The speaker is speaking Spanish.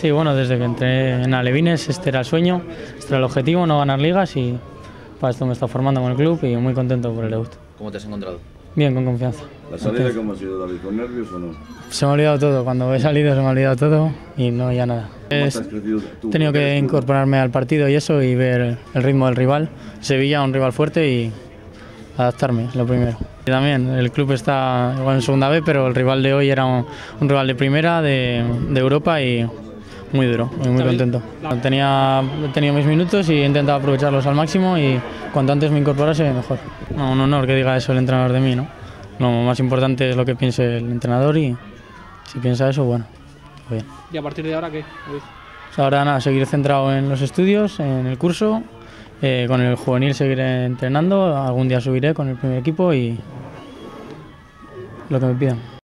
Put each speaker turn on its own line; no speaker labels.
Sí, bueno, desde que entré en Alevines este era el sueño, este era el objetivo, no ganar ligas y para esto me está formando con el club y muy contento por el debut.
¿Cómo te has encontrado?
Bien, con confianza.
¿La salida cómo ha sido, David? ¿Con nervios o no?
Se me ha olvidado todo, cuando he salido se me ha olvidado todo y no ya nada. He tenido que incorporarme al partido y eso y ver el ritmo del rival. Sevilla, un rival fuerte y adaptarme, lo primero. Y también el club está igual en segunda B, pero el rival de hoy era un, un rival de primera de, de Europa y muy duro, y muy contento. Tenía, he tenido mis minutos y he intentado aprovecharlos al máximo y cuanto antes me incorporase, mejor. No, un honor que diga eso el entrenador de mí, ¿no? Lo más importante es lo que piense el entrenador y si piensa eso, bueno, todo bien.
¿Y a partir de ahora qué? David?
Pues ahora nada, seguir centrado en los estudios, en el curso, eh, con el juvenil seguiré entrenando, algún día subiré con el primer equipo y lo que me pidan.